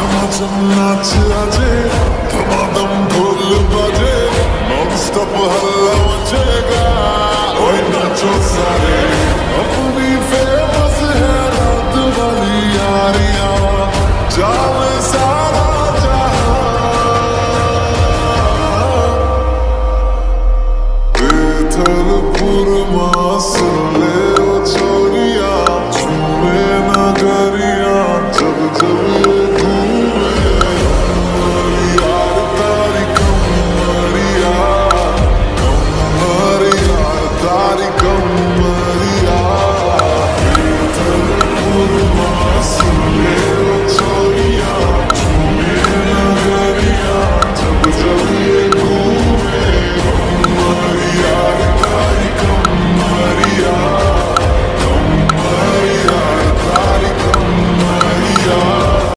धमाचम नाच आजे धमाधम ढोल बाजे नॉन स्टॉप हल्ला मचेगा ओए नाचो सारे अपनी फ़ेमस है रात वाली यारियाँ जावे सारा जहाँ बेथलपुर मासूम जब जब